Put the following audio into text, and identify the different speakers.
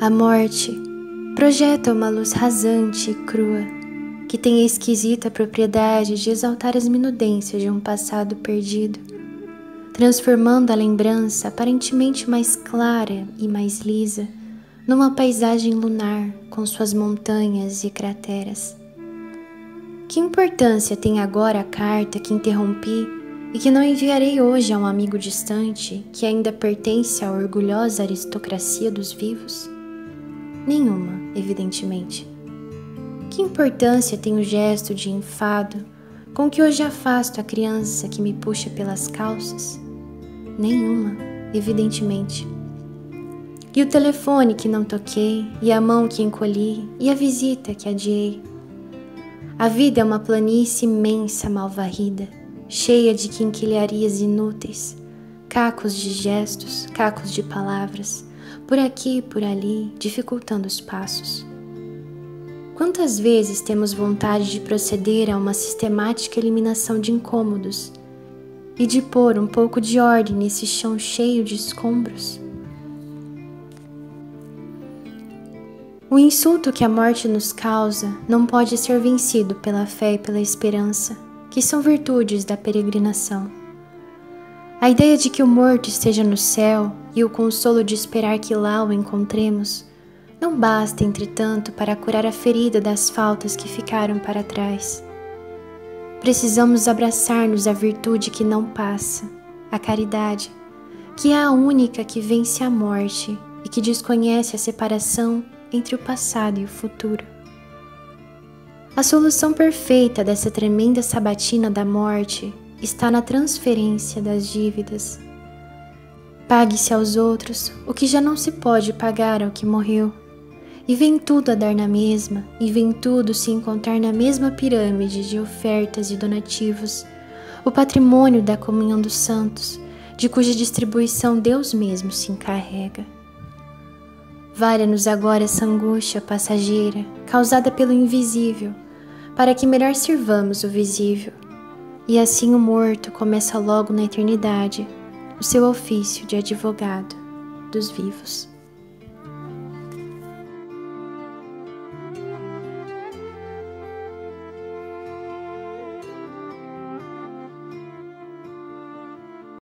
Speaker 1: A morte projeta uma luz rasante e crua que tem a esquisita propriedade de exaltar as minudências de um passado perdido, transformando a lembrança aparentemente mais clara e mais lisa numa paisagem lunar com suas montanhas e crateras. Que importância tem agora a carta que interrompi e que não enviarei hoje a um amigo distante que ainda pertence à orgulhosa aristocracia dos vivos? Nenhuma, evidentemente. Que importância tem o gesto de enfado com que hoje afasto a criança que me puxa pelas calças? Nenhuma, evidentemente. E o telefone que não toquei, e a mão que encolhi, e a visita que adiei. A vida é uma planície imensa mal varrida, cheia de quinquilharias inúteis, cacos de gestos, cacos de palavras, por aqui e por ali, dificultando os passos. Quantas vezes temos vontade de proceder a uma sistemática eliminação de incômodos e de pôr um pouco de ordem nesse chão cheio de escombros? O insulto que a morte nos causa não pode ser vencido pela fé e pela esperança, que são virtudes da peregrinação. A ideia de que o morto esteja no céu e o consolo de esperar que lá o encontremos não basta, entretanto, para curar a ferida das faltas que ficaram para trás. Precisamos abraçar-nos à virtude que não passa, a caridade, que é a única que vence a morte e que desconhece a separação entre o passado e o futuro. A solução perfeita dessa tremenda sabatina da morte está na transferência das dívidas. Pague-se aos outros o que já não se pode pagar ao que morreu. E vem tudo a dar na mesma, e vem tudo se encontrar na mesma pirâmide de ofertas e donativos, o patrimônio da comunhão dos santos, de cuja distribuição Deus mesmo se encarrega. Valha-nos agora essa angústia passageira, causada pelo invisível, para que melhor sirvamos o visível e assim o morto começa logo na eternidade o seu ofício de advogado dos vivos.